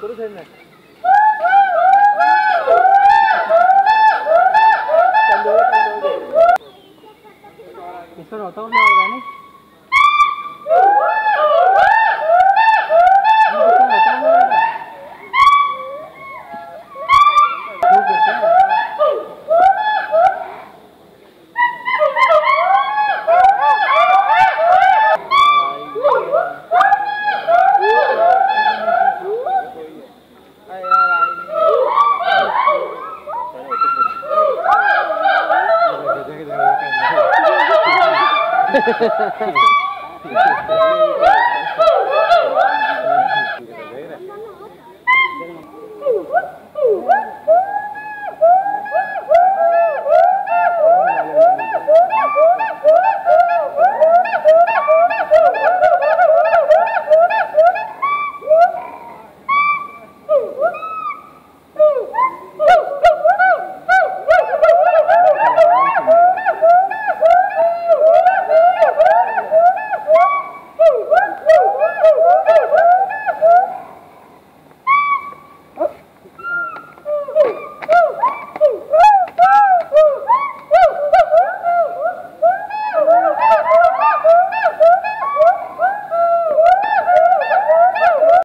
दोनों साइड में होता हूँ ऑर्गेनिक Woo!